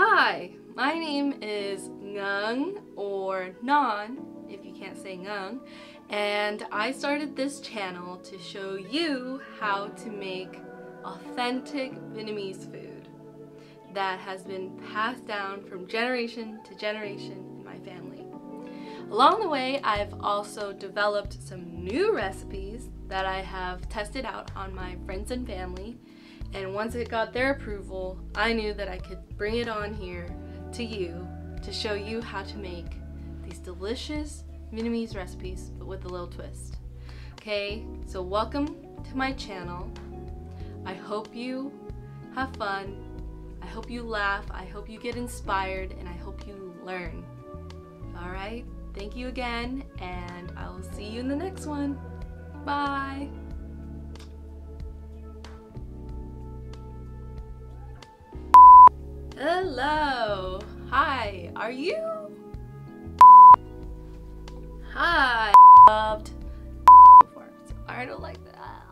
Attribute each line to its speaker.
Speaker 1: Hi, my name is Ngan or Non if you can't say Ngan and I started this channel to show you how to make authentic Vietnamese food that has been passed down from generation to generation in my family. Along the way, I've also developed some new recipes that I have tested out on my friends and family. And once it got their approval, I knew that I could bring it on here to you to show you how to make these delicious Vietnamese recipes, but with a little twist. Okay, so welcome to my channel. I hope you have fun. I hope you laugh. I hope you get inspired and I hope you learn. All right, thank you again and I will see you in the next one. Bye. Hello. Hi. Are you? Hi. Loved. I don't like that.